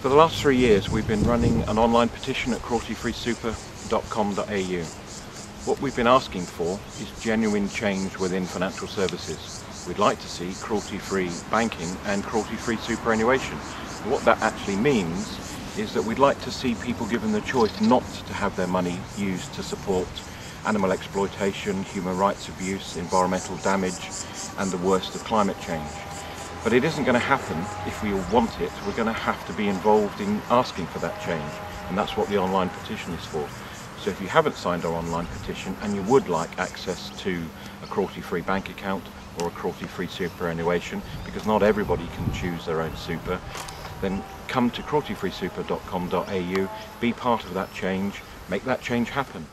For the last three years we've been running an online petition at crueltyfreesuper.com.au. What we've been asking for is genuine change within financial services. We'd like to see cruelty-free banking and cruelty-free superannuation. What that actually means is that we'd like to see people given the choice not to have their money used to support animal exploitation, human rights abuse, environmental damage and the worst of climate change. But it isn't going to happen if we want it. We're going to have to be involved in asking for that change. And that's what the online petition is for. So if you haven't signed our online petition and you would like access to a cruelty-free bank account or a cruelty-free superannuation, because not everybody can choose their own super, then come to crueltyfreesuper.com.au, be part of that change, make that change happen.